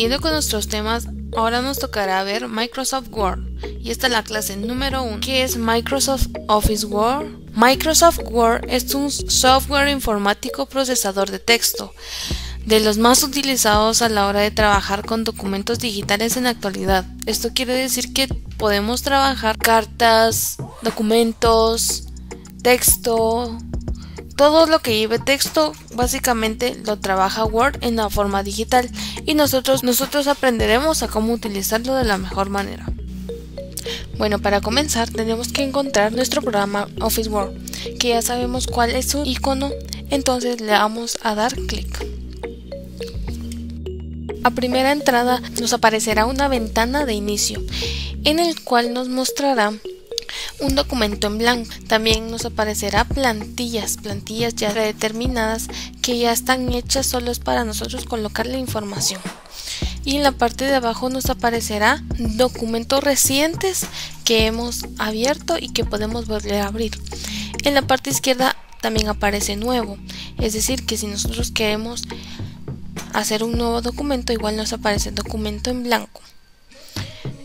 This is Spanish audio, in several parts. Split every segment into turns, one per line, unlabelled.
Siguiendo con nuestros temas, ahora nos tocará ver Microsoft Word. Y esta es la clase número 1, que es Microsoft Office Word. Microsoft Word es un software informático procesador de texto, de los más utilizados a la hora de trabajar con documentos digitales en la actualidad. Esto quiere decir que podemos trabajar cartas, documentos, texto, todo lo que lleve texto básicamente lo trabaja Word en la forma digital y nosotros, nosotros aprenderemos a cómo utilizarlo de la mejor manera. Bueno, para comenzar tenemos que encontrar nuestro programa Office Word, que ya sabemos cuál es su icono, entonces le vamos a dar clic. A primera entrada nos aparecerá una ventana de inicio, en el cual nos mostrará un documento en blanco. También nos aparecerá plantillas, plantillas ya determinadas que ya están hechas solo es para nosotros colocar la información. Y en la parte de abajo nos aparecerá documentos recientes que hemos abierto y que podemos volver a abrir. En la parte izquierda también aparece nuevo, es decir que si nosotros queremos hacer un nuevo documento igual nos aparece documento en blanco.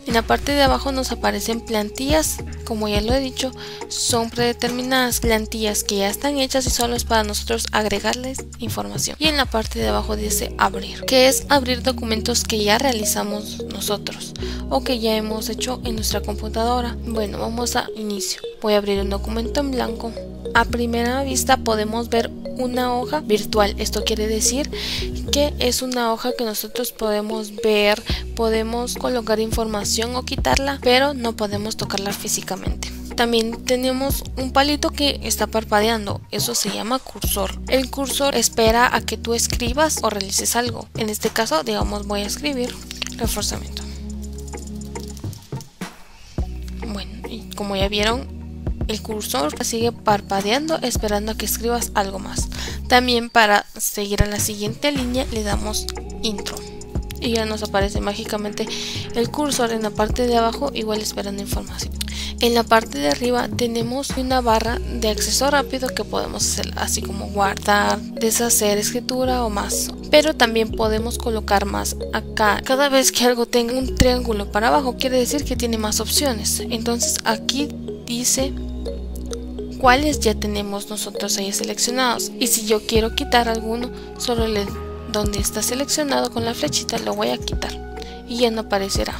En la parte de abajo nos aparecen plantillas, como ya lo he dicho, son predeterminadas plantillas que ya están hechas y solo es para nosotros agregarles información. Y en la parte de abajo dice abrir, que es abrir documentos que ya realizamos nosotros o que ya hemos hecho en nuestra computadora. Bueno, vamos a inicio. Voy a abrir un documento en blanco. A primera vista podemos ver una hoja virtual. Esto quiere decir que es una hoja que nosotros podemos ver, podemos colocar información o quitarla, pero no podemos tocarla físicamente. También tenemos un palito que está parpadeando, eso se llama cursor. El cursor espera a que tú escribas o realices algo. En este caso, digamos, voy a escribir reforzamiento. Bueno, y como ya vieron, el cursor sigue parpadeando esperando a que escribas algo más. También para seguir a la siguiente línea le damos intro. Y ya nos aparece mágicamente el cursor en la parte de abajo igual esperando información. En la parte de arriba tenemos una barra de acceso rápido que podemos hacer así como guardar, deshacer escritura o más. Pero también podemos colocar más acá. Cada vez que algo tenga un triángulo para abajo quiere decir que tiene más opciones. Entonces aquí dice cuáles ya tenemos nosotros ahí seleccionados. Y si yo quiero quitar alguno solo le donde está seleccionado con la flechita lo voy a quitar y ya no aparecerá.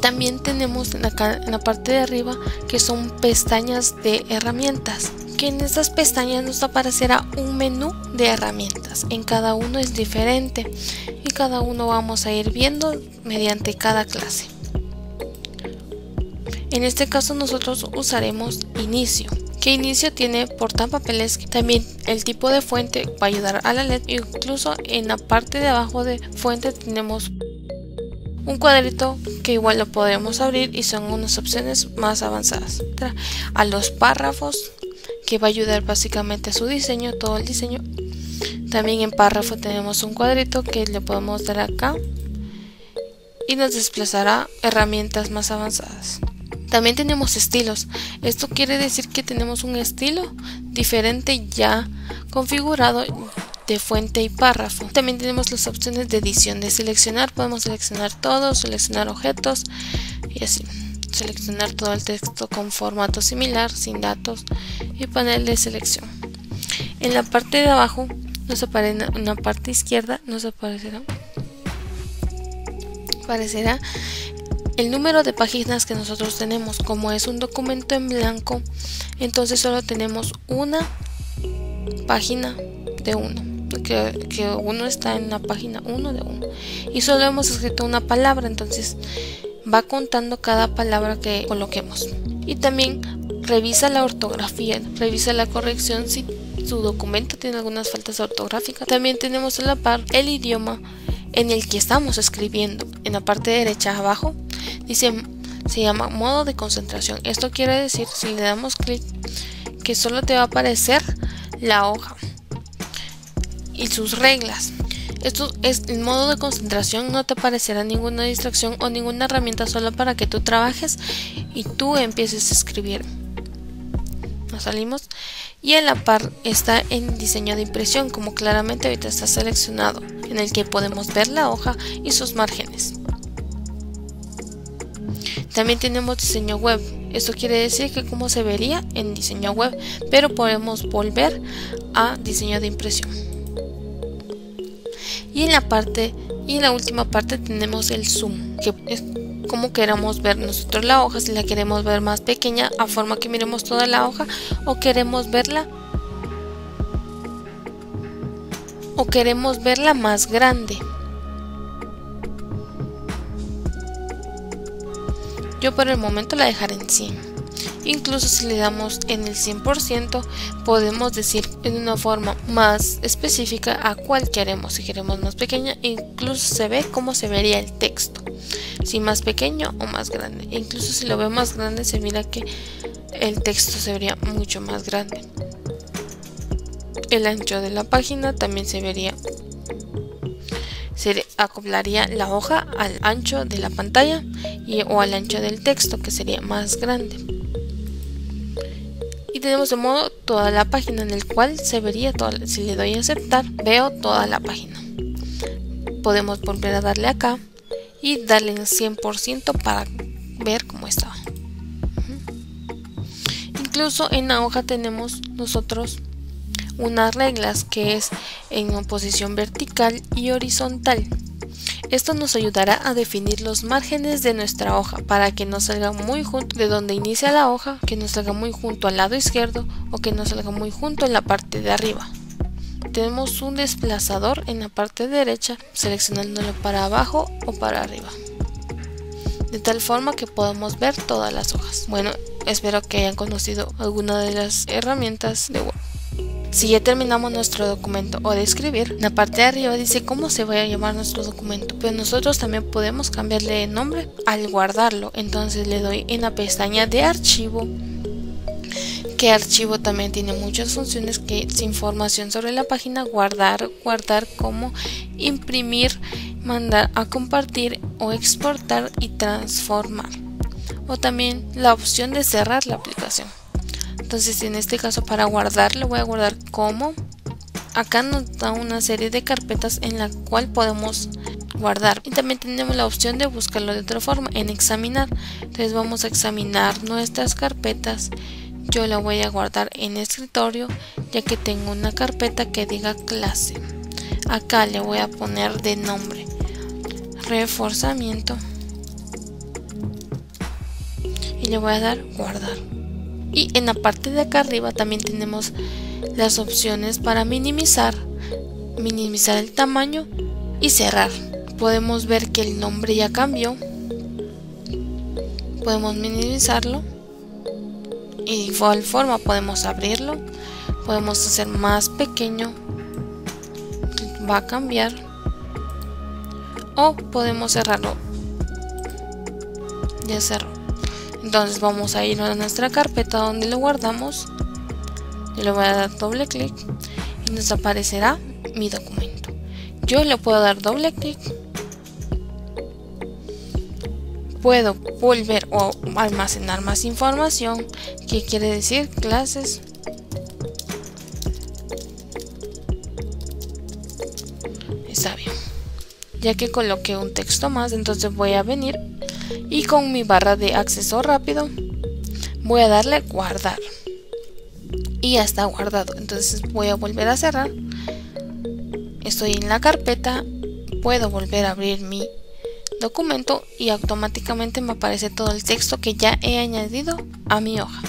También tenemos en, en la parte de arriba que son pestañas de herramientas que en estas pestañas nos aparecerá un menú de herramientas. En cada uno es diferente y cada uno vamos a ir viendo mediante cada clase en este caso nosotros usaremos inicio. Que inicio tiene portapapeles también el tipo de fuente va a ayudar a la LED incluso en la parte de abajo de fuente tenemos un cuadrito que igual lo podemos abrir y son unas opciones más avanzadas. A los párrafos que va a ayudar básicamente a su diseño todo el diseño. También en párrafo tenemos un cuadrito que le podemos dar acá y nos desplazará herramientas más avanzadas también tenemos estilos. Esto quiere decir que tenemos un estilo diferente ya configurado de fuente y párrafo. También tenemos las opciones de edición de seleccionar. Podemos seleccionar todo, seleccionar objetos y así. Seleccionar todo el texto con formato similar, sin datos y panel de selección. En la parte de abajo nos aparece en la parte izquierda nos aparecerá aparecerá el número de páginas que nosotros tenemos, como es un documento en blanco, entonces solo tenemos una página de uno. Que, que uno está en la página 1 de uno y solo hemos escrito una palabra entonces va contando cada palabra que coloquemos y también revisa la ortografía revisa la corrección si su documento tiene algunas faltas ortográficas también tenemos a la par el idioma en el que estamos escribiendo en la parte derecha abajo Dice, se llama modo de concentración. Esto quiere decir, si le damos clic, que solo te va a aparecer la hoja y sus reglas. Esto es el modo de concentración, no te aparecerá ninguna distracción o ninguna herramienta solo para que tú trabajes y tú empieces a escribir. Nos salimos y en la par está en diseño de impresión, como claramente ahorita está seleccionado. en el que podemos ver la hoja y sus márgenes. También tenemos diseño web. Esto quiere decir que como se vería en diseño web, pero podemos volver a diseño de impresión. Y en la parte y en la última parte tenemos el zoom, que es como queramos ver nosotros la hoja, si la queremos ver más pequeña a forma que miremos toda la hoja o queremos verla o queremos verla más grande. Yo por el momento la dejaré en 100. Incluso si le damos en el 100%, podemos decir en una forma más específica a cuál queremos. Si queremos más pequeña, incluso se ve cómo se vería el texto. Si más pequeño o más grande. Incluso si lo ve más grande, se mira que el texto se vería mucho más grande. El ancho de la página también se vería se acoplaría la hoja al ancho de la pantalla y, o al ancho del texto que sería más grande. Y tenemos de modo toda la página en el cual se vería toda, si le doy a aceptar veo toda la página. Podemos volver a darle acá y darle en 100% para ver cómo está incluso en la hoja tenemos nosotros unas reglas que es en posición vertical y horizontal esto nos ayudará a definir los márgenes de nuestra hoja para que no salga muy junto de donde inicia la hoja, que no salga muy junto al lado izquierdo o que no salga muy junto en la parte de arriba. Tenemos un desplazador en la parte derecha seleccionándolo para abajo o para arriba. De tal forma que podamos ver todas las hojas. Bueno, espero que hayan conocido alguna de las herramientas de Word. Si ya terminamos nuestro documento o de escribir, la parte de arriba dice cómo se va a llamar nuestro documento, pero nosotros también podemos cambiarle de nombre al guardarlo. Entonces le doy en la pestaña de archivo que archivo también tiene muchas funciones que es información sobre la página, guardar, guardar como imprimir, mandar a compartir o exportar y transformar. O también la opción de cerrar la aplicación entonces en este caso para guardar lo voy a guardar como acá nos da una serie de carpetas en la cual podemos guardar. Y también tenemos la opción de buscarlo de otra forma en examinar. Entonces vamos a examinar nuestras carpetas. Yo la voy a guardar en escritorio ya que tengo una carpeta que diga clase. Acá le voy a poner de nombre. Reforzamiento. Y le voy a dar guardar y en la parte de acá arriba también tenemos las opciones para minimizar minimizar el tamaño y cerrar. Podemos ver que el nombre ya cambió. Podemos minimizarlo. Y de igual forma podemos abrirlo. Podemos hacer más pequeño. Va a cambiar. O podemos cerrarlo. Ya cerró entonces vamos a ir a nuestra carpeta donde lo guardamos. Y le voy a dar doble clic y nos aparecerá mi documento. Yo le puedo dar doble clic. Puedo volver o almacenar más información. Que quiere decir clases. Está bien. Ya que coloqué un texto más entonces voy a venir y con mi barra de acceso rápido voy a darle guardar. Y ya está guardado. Entonces voy a volver a cerrar. Estoy en la carpeta. Puedo volver a abrir mi documento y automáticamente me aparece todo el texto que ya he añadido a mi hoja